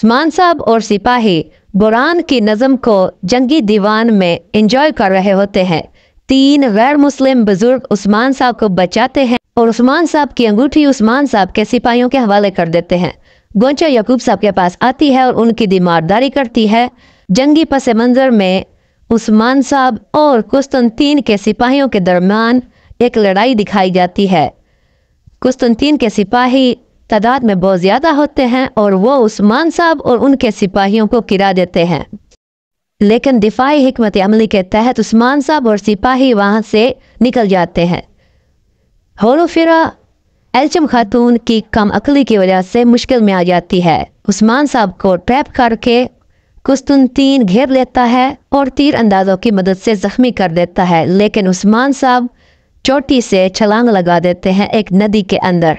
उस्मान साहब और सिपाही बुरान की नज़म को जंगी दीवान में एंजॉय कर रहे होते हैं। तीन गैर मुस्लिम बुज़ुर्ग उस्मान साहब को बचाते हैं और उस्मान साहब की अंगूठी उस्मान साहब के सिपाहियों के हवाले कर देते हैं। गोंचा यकूब साहब के पास आती है और उनकी दीमारदारी करती है। जंगी पस मंज़र में उस्मान साहब और कुस्तुनतीन के सिपाहियों के दरमियान एक लड़ाई दिखाई जाती है। कुस्तुनतीन के सिपाही तादाद में बहुत ज़्यादा होते हैं और वो उस्मान साहब और उनके सिपाहियों को गिरा देते हैं। लेकिन दिफाई हमत अमली के तहत उस्मान साहब और सिपाही वहाँ से निकल जाते हैं। होलो फिरा, एल्चम खातून की कम अकली की वजह से मुश्किल में आ जाती है। उस्मान साहब को ट्रैप करके कुस्तुनतीन घेर लेता है और तीर अंदाजों की मदद से जख्मी कर देता है। लेकिन उस्मान साहब चोटी से छलांग लगा देते हैं एक नदी के अंदर।